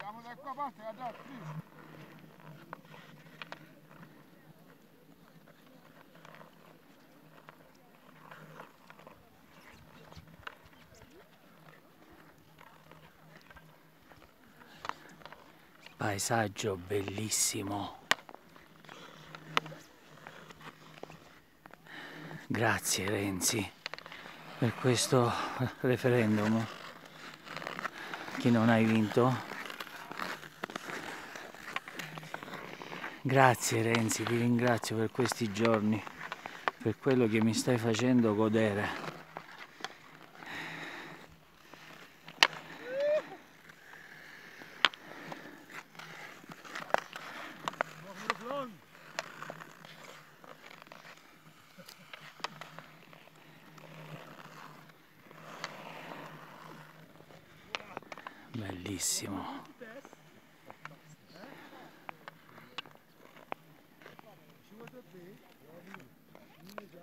Andiamo da qua parte, guardate, please. Paesaggio bellissimo. Grazie Renzi per questo referendum. Chi non hai vinto? Grazie Renzi, ti ringrazio per questi giorni, per quello che mi stai facendo godere. Bellissimo.